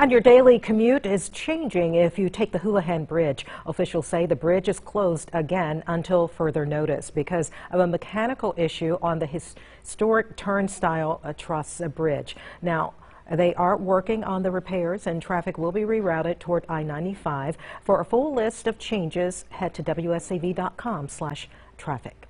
And your daily commute is changing if you take the Houlihan Bridge. Officials say the bridge is closed again until further notice because of a mechanical issue on the historic turnstile truss bridge. Now, they are working on the repairs and traffic will be rerouted toward I-95. For a full list of changes, head to WSAV.com slash traffic.